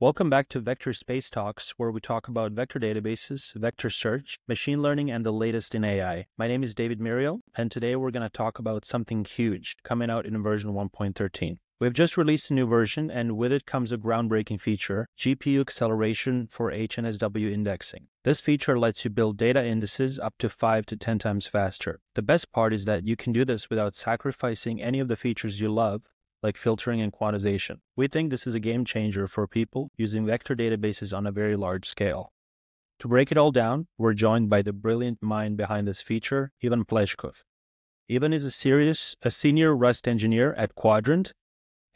Welcome back to Vector Space Talks, where we talk about vector databases, vector search, machine learning, and the latest in AI. My name is David Myriel, and today we're going to talk about something huge coming out in version 1.13. We've just released a new version, and with it comes a groundbreaking feature GPU acceleration for HNSW indexing. This feature lets you build data indices up to 5 to 10 times faster. The best part is that you can do this without sacrificing any of the features you love like filtering and quantization. We think this is a game changer for people using vector databases on a very large scale. To break it all down, we're joined by the brilliant mind behind this feature, Ivan Pleshkov. Ivan is a serious, a senior Rust engineer at Qdrant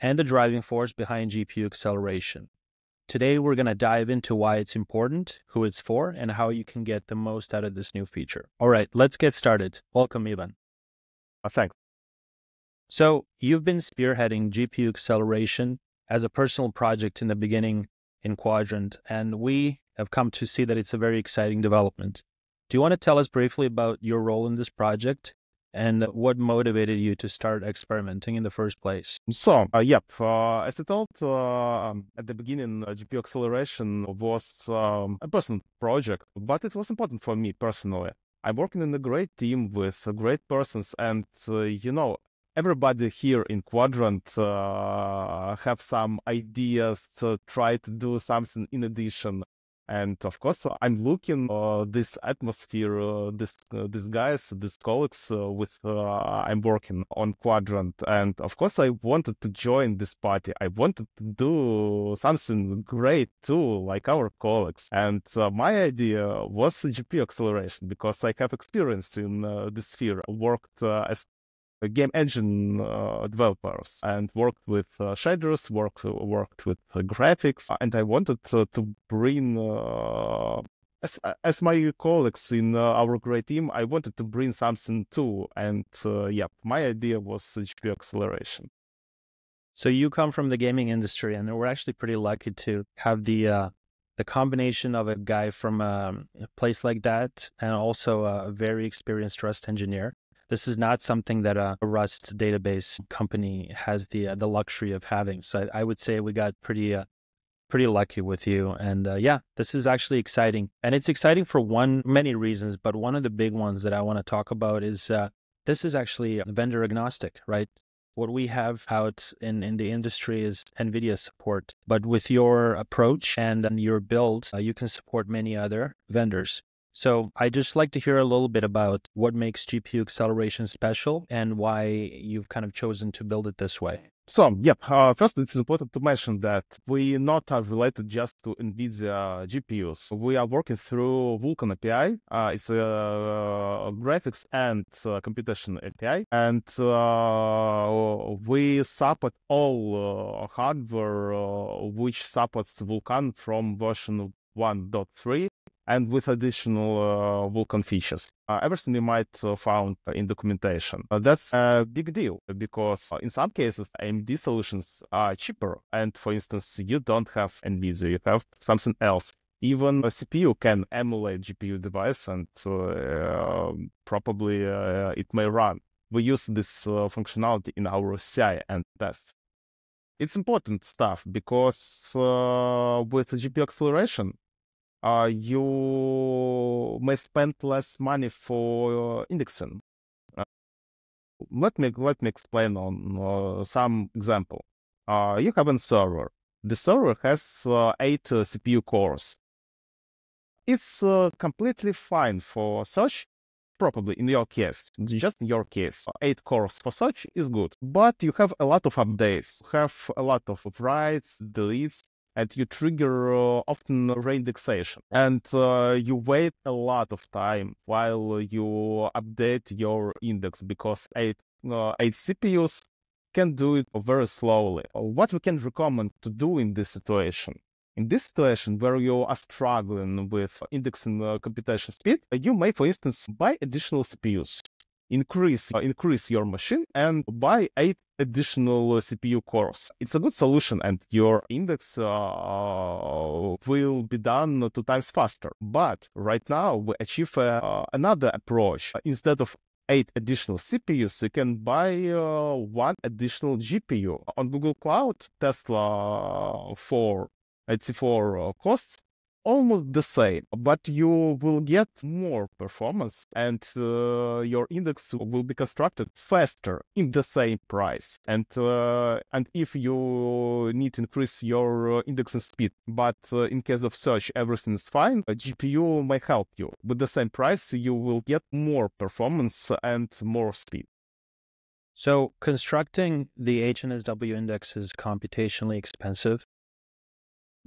and the driving force behind GPU acceleration. Today, we're going to dive into why it's important, who it's for, and how you can get the most out of this new feature. All right, let's get started. Welcome, Ivan. Uh, thanks. So you've been spearheading GPU acceleration as a personal project in the beginning in Qdrant, and we have come to see that it's a very exciting development. Do you want to tell us briefly about your role in this project and what motivated you to start experimenting in the first place? So, uh, yep, uh, as I told uh, um, at the beginning, uh, GPU acceleration was um, a personal project, but it was important for me personally. I'm working in a great team with great persons, and uh, you know, everybody here in Qdrant uh, have some ideas to try to do something in addition. And of course, I'm looking uh, this atmosphere, uh, this uh, these guys, these colleagues uh, with uh, I'm working on Qdrant, and of course, I wanted to join this party. I wanted to do something great too, like our colleagues. And uh, my idea was GPU acceleration because I have experience in this sphere. I worked as game engine uh, developers and worked with uh, shaders, worked worked with uh, graphics, and I wanted to bring. as, as my colleagues in our great team, I wanted to bring something too, and yeah, my idea was GPU acceleration. So you come from the gaming industry, and we're actually pretty lucky to have the uh, the combination of a guy from um, a place like that and also a very experienced Rust engineer. This is not something that a Rust database company has the uh, the luxury of having. So I, I, would say we got pretty uh, pretty lucky with you. And uh, yeah, this is actually exciting, and it's exciting for one many reasons. But one of the big ones that I want to talk about is uh, this is actually vendor agnostic, right? What we have out in, in the industry is NVIDIA support. But with your approach and, and your build, uh, you can support many other vendors. So I just like to hear a little bit about what makes GPU acceleration special and why you've kind of chosen to build it this way. So, yep. Uh, first, it's important to mention that we not are related just to NVIDIA GPUs. We are working through Vulkan API. Uh, it's a uh, graphics and uh, computation API, and uh, we support all uh, hardware which supports Vulkan from version 1.3 and with additional uh, Vulkan features. Uh, everything you might uh, found in documentation. Uh, that's a big deal because uh, in some cases AMD solutions are cheaper, and for instance, you don't have NVIDIA, you have something else. Even a CPU can emulate GPU device, and uh, probably it may run. We use this functionality in our CI and tests. It's important stuff because with GPU acceleration, uh, you may spend less money for uh, indexing. Uh, let me let me explain on uh, some example. Uh, you have a server. The server has uh, eight CPU cores. It's completely fine for search. Probably in your case, just in your case, eight cores for search is good. But you have a lot of updates, you have a lot of writes, deletes, and you trigger uh, often reindexation and uh, you wait a lot of time while you update your index because eight, uh, eight CPUs can do it very slowly. What we can recommend to do in this situation? In this situation where you are struggling with indexing uh, computation speed, you may, for instance, buy additional CPUs increase uh, increase your machine and buy eight additional CPU cores. It's a good solution, and your index uh, will be done two times faster. But right now we achieve uh, another approach. Instead of eight additional CPUs, you can buy uh, one additional GPU on Google Cloud. Tesla 4 T4 costs almost the same, but you will get more performance and uh, your index will be constructed faster in the same price. And uh, and if you need to increase your uh, indexing speed, but uh, in case of search everything is fine, a GPU may help you. With the same price, you will get more performance and more speed. So constructing the HNSW index is computationally expensive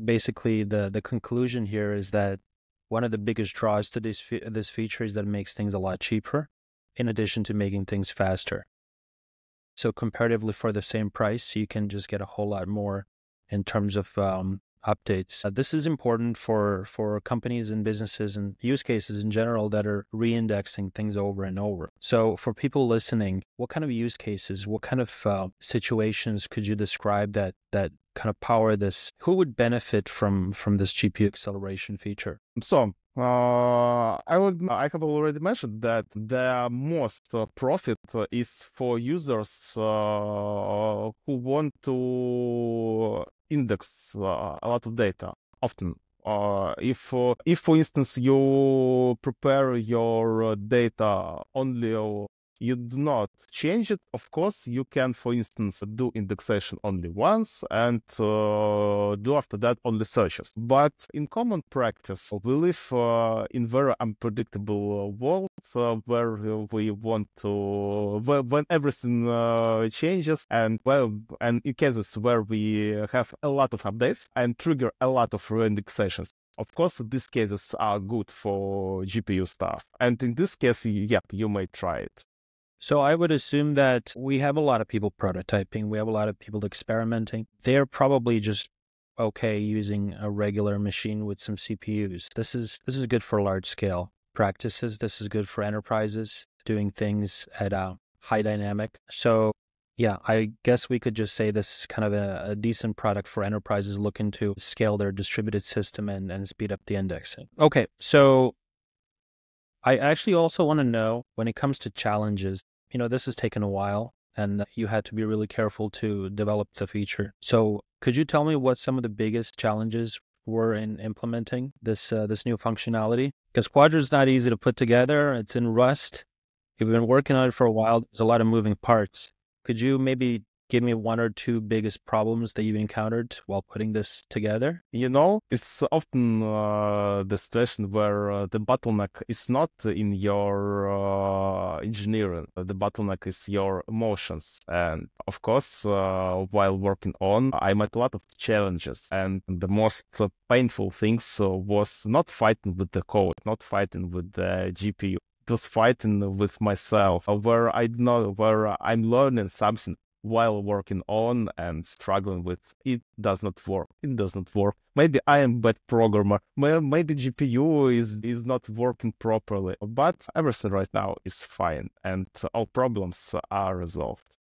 basically the the conclusion here is that one of the biggest draws to this fe- this feature is that it makes things a lot cheaper, in addition to making things faster. So comparatively, for the same price, you can just get a whole lot more in terms of um, updates. Uh, this is important for for companies and businesses and use cases in general that are reindexing things over and over. So for people listening, what kind of use cases, what kind of uh, situations could you describe that that kind of power this? Who would benefit from from this GPU acceleration feature? So uh, I would I have already mentioned that the most uh, profit is for users uh, who want to index uh, a lot of data often. Uh, if, uh, if, for instance, you prepare your data only you do not change it. Of course, you can, for instance, do indexation only once and uh, do after that only searches. But in common practice, we live uh, in very unpredictable world uh, where we want to, where, when everything uh, changes and well, and in cases where we have a lot of updates and trigger a lot of reindexations. Of course, these cases are good for GPU stuff. And in this case, yep, you may try it. So I would assume that we have a lot of people prototyping, we have a lot of people experimenting. They're probably just okay using a regular machine with some CPUs. This is this is good for large scale practices. This is good for enterprises doing things at a high dynamic. So yeah, I guess we could just say this is kind of a, a, decent product for enterprises looking to scale their distributed system and, and speed up the indexing. Okay, so I actually also want to know when it comes to challenges, you know, this has taken a while and you had to be really careful to develop the feature. So, could you tell me what some of the biggest challenges were in implementing this uh, this new functionality? Because Qdrant is not easy to put together. It's in Rust. You've been working on it for a while. There's a lot of moving parts. Could you maybe give me one or two biggest problems that you've encountered while putting this together? You know, it's often uh, the situation where uh, the bottleneck is not in your uh, engineering. The bottleneck is your emotions. And of course, uh, while working on, I met a lot of challenges. And the most painful things uh, was not fighting with the code, not fighting with the GPU. It was fighting with myself, where I know where I'm learning something while working on and struggling with it does not work. It does not work. Maybe I am bad programmer. Maybe GPU is is not working properly. But everything right now is fine, and all problems are resolved.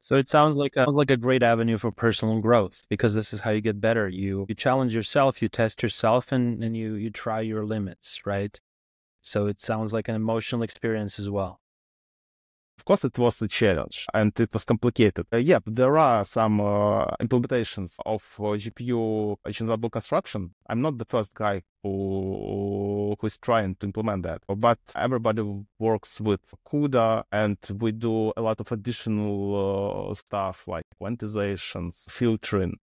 So it sounds like a, sounds like a great avenue for personal growth because this is how you get better. You you challenge yourself, you test yourself, and and you you try your limits, right? So it sounds like an emotional experience as well. Of course, it was a challenge and it was complicated. Uh, yeah, there are some uh, implementations of uh, GPU general construction. I'm not the first guy who who is trying to implement that, but everybody works with CUDA, and we do a lot of additional uh, stuff like quantizations, filtering,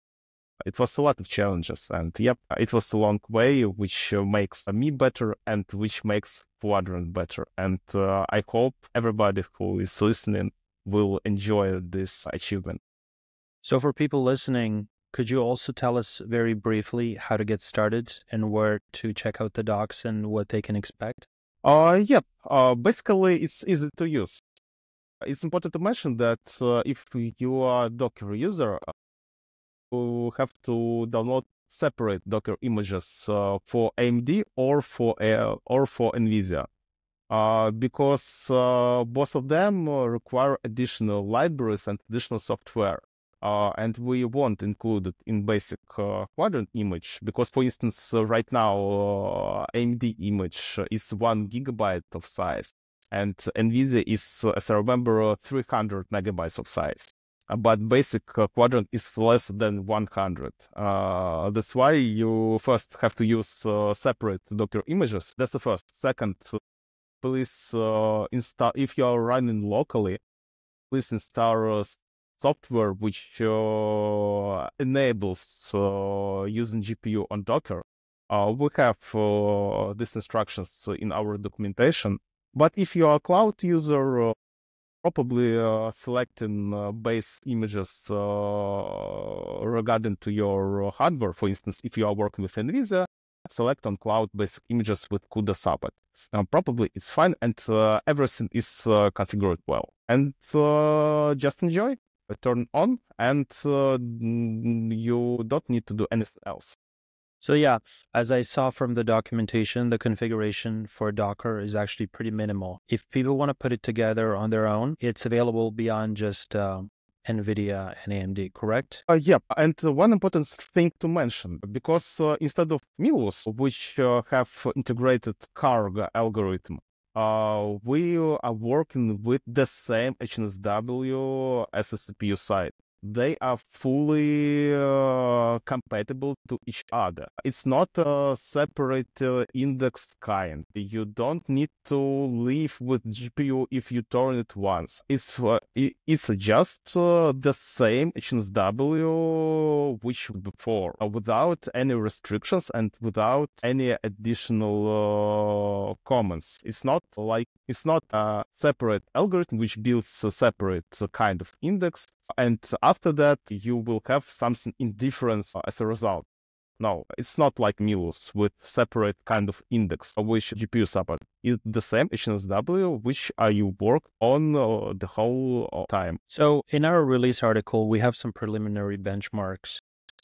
it was a lot of challenges and yep it was a long way which makes me better and which makes Qdrant better. And uh, i hope everybody who is listening will enjoy this achievement. So for people listening could you also tell us very briefly how to get started and where to check out the docs and what they can expect? Uh yep. Uh basically it's easy to use. It's important to mention that uh, if you are a docker user you have to download separate Docker images uh, for AMD or for uh, or for NVIDIA. Uh, because uh, both of them uh, require additional libraries and additional software. Uh, and we won't include it in basic Qdrant image because, for instance, right now AMD image is one gigabyte of size, and NVIDIA is, as I remember, 300 megabytes of size. But basic uh, Qdrant is less than 100. Uh, that's why you first have to use uh, separate Docker images. That's the first. Second, please install if you are running locally. Please install software which uh, enables uh, using GPU on Docker. Uh, we have these instructions in our documentation. But if you are a cloud user, probably uh, selecting uh, base images uh, regarding to your hardware. For instance, if you are working with NVIDIA, select on cloud basic images with CUDA support. probably it's fine and everything is configured well. And just enjoy turn on and uh, you don't need to do anything else. So yeah, as I saw from the documentation, the configuration for Docker is actually pretty minimal. If people want to put it together on their own, it's available beyond just uh, NVIDIA and AMD, correct? Uh, yeah, and one important thing to mention, because uh, instead of Milvus, which uh, have integrated CAGRA algorithm, uh, we are working with the same HNSW as a CPU side they are fully uh, compatible to each other. It's not a separate uh, index kind. You don't need to live with GPU if you turn it once. It's uh, it's just uh, the same HNSW which before, uh, without any restrictions and without any additional uh, comments. It's not like it's not a separate algorithm which builds a separate kind of index and after that you will have something indifference as a result. No, it's not like Milvus with separate kind of index which GPU support. It's the same HNSW which uh, you work on uh, the whole uh, time. So in our release article, we have some preliminary benchmarks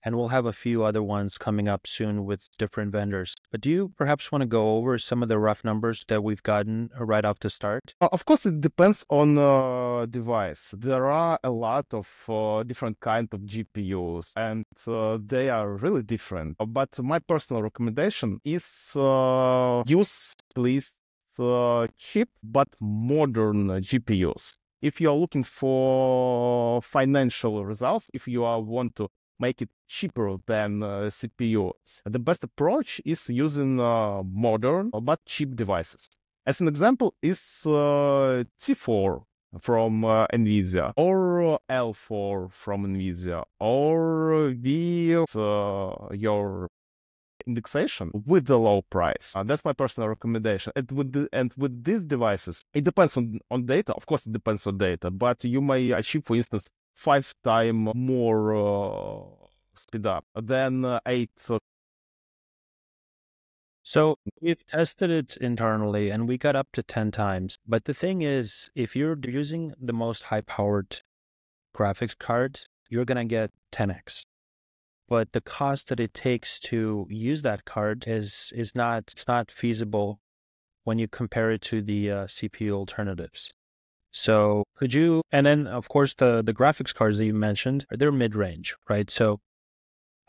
and we'll have a few other ones coming up soon with different vendors. But do you perhaps want to go over some of the rough numbers that we've gotten uh, right off the start? Uh, of course, it depends on uh, device. There are a lot of uh, different kind of GPUs, and uh, they are really different. But my personal recommendation is use please cheap but modern GPUs if you are looking for financial results, if you are want to make it cheaper than uh, CPU. The best approach is using uh, modern but cheap devices. As an example is uh, T4 from uh, NVIDIA or L4 from NVIDIA or the uh, your indexation with the low price. Uh, that's my personal recommendation. And with the, and with these devices, it depends on on data. Of course, it depends on data, but you may achieve, for instance, five time more uh, speed up than uh, eight. So we've tested it internally and we got up to 10 times. But the thing is, if you're using the most high powered graphics card, you're going to get 10x. But the cost that it takes to use that card is is not it's not feasible when you compare it to the uh, CPU alternatives. So could you, and then of course the, the graphics cards that you mentioned, they're mid-range, right? So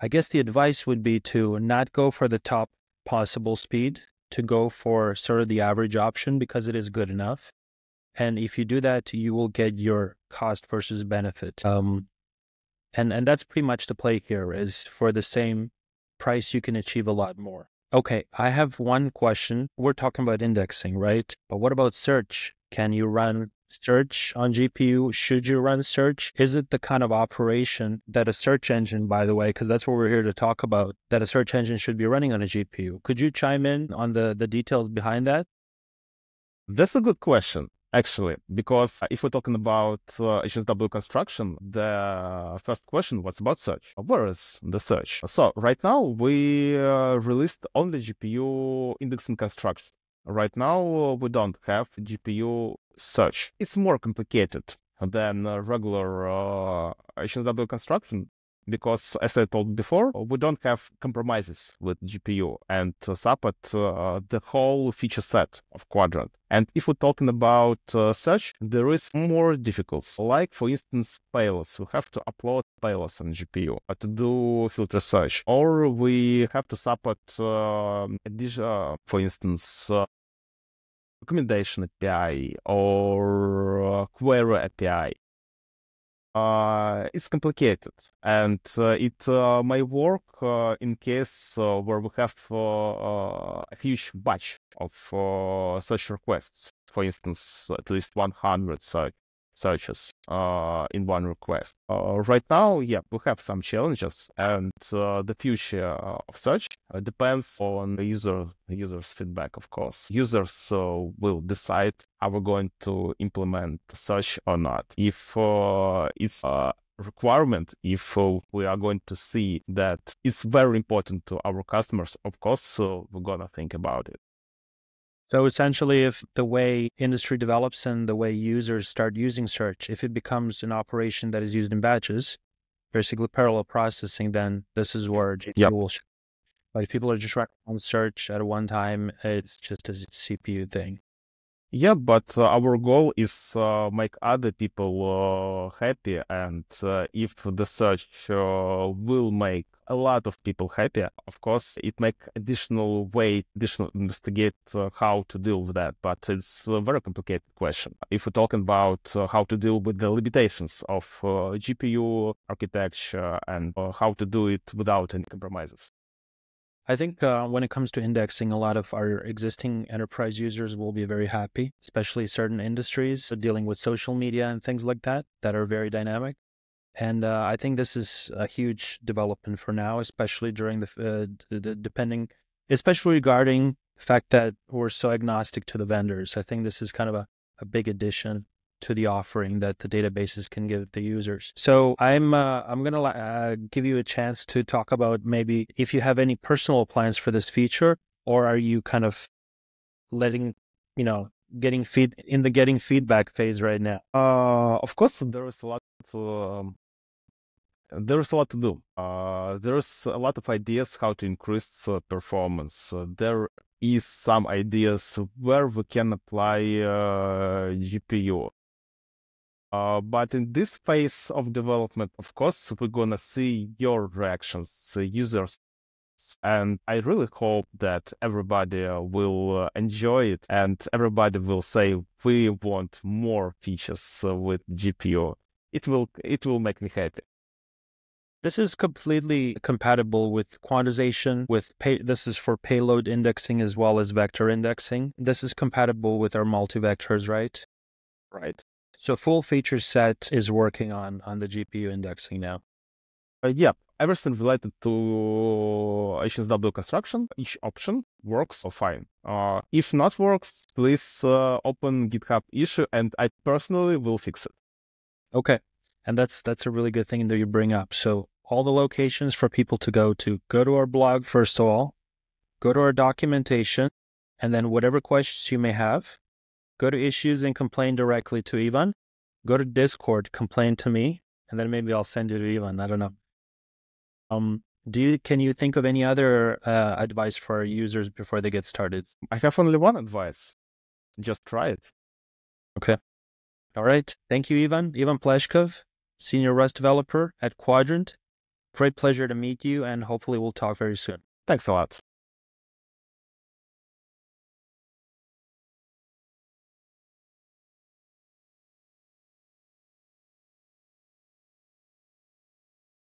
I guess the advice would be to not go for the top possible speed, to go for sort of the average option because it is good enough. And if you do that, you will get your cost versus benefit. Um, and, and that's pretty much the play here is for the same price, you can achieve a lot more. Okay, I have one question. We're talking about indexing, right? But what about search? Can you run search on GPU? Should you run search? Is it the kind of operation that a search engine, by the way, because that's what we're here to talk about, that a search engine should be running on a GPU? Could you chime in on the, the details behind that? That's a good question, actually, because if we're talking about uh, HNSW construction, the first question was about search. Where is the search? So right now we uh, released only GPU indexing construction. Right now, uh, we don't have GPU search. It's more complicated than regular uh, construction because, as I told before, we don't have compromises with GPU and uh, support uh, the whole feature set of Qdrant. And if we're talking about uh, search, there is more difficulties. Like, for instance, payloads. We have to upload payloads on GPU uh, to do filter search. Or we have to support, uh, for instance, uh, recommendation API or query API. uh, it's complicated and uh, it uh, may work uh, in case uh, where we have uh, a huge batch of search requests. For instance, at least 100 search searches uh, in one request. Uh, right now, yeah, we have some challenges, and uh, the future of search depends on user users' feedback. Of course, users will decide are we going to implement search or not. If it's a requirement if uh, we are going to see that it's very important to our customers of course so we're gonna think about it so essentially, if the way industry develops and the way users start using search, if it becomes an operation that is used in batches, basically parallel processing, then this is where GPU yep. will. But if people are just running on search at one time, it's just a CPU thing. Yeah, but uh, our goal is uh, make other people uh, happy, and uh, if the search uh, will make a lot of people happy, of course, it make additional way, additional investigate uh, how to deal with that. But it's a very complicated question. If we're talking about how to deal with the limitations of GPU architecture and how to do it without any compromises. I think uh, when it comes to indexing, a lot of our existing enterprise users will be very happy, especially certain industries dealing with social media and things like that that are very dynamic. And uh, I think this is a huge development for now, especially during the, uh, the depending, especially regarding the fact that we're so agnostic to the vendors. I think this is kind of a, a big addition to the offering that the databases can give the users. So I'm uh, I'm gonna uh, give you a chance to talk about maybe if you have any personal plans for this feature, or are you kind of letting you know getting feed in the getting feedback phase right now? Uh, of course, there is a lot. To, um, there is a lot to do. Uh, there is a lot of ideas how to increase uh, performance. Uh, there is some ideas where we can apply uh, GPU. Uh, but in this phase of development, of course, we're gonna see your reactions, uh, users. And I really hope that everybody uh, will uh, enjoy it and everybody will say, we want more features with GPU. It will, it will make me happy. This is completely compatible with quantization, with pay, this is for payload indexing as well as vector indexing. This is compatible with our multi-vectors, right? Right. So full feature set is working on on the GPU indexing now. Uh, yeah, everything related to HNSW construction, each option works fine. Uh, if not works, please uh, open GitHub issue, and I personally will fix it. Okay, and that's that's a really good thing that you bring up. So all the locations for people to go to. Go to our blog first of all. Go to our documentation, and then whatever questions you may have, go to issues and complain directly to Ivan. Go to Discord, complain to me, and then maybe I'll send you to Ivan. I don't know. Um, do you can you think of any other uh, advice for users before they get started? I have only one advice. Just try it. Okay. All right. Thank you, Ivan. Ivan Pleshkov, senior Rust developer at Qdrant. Great pleasure to meet you, and hopefully we'll talk very soon. Thanks a lot.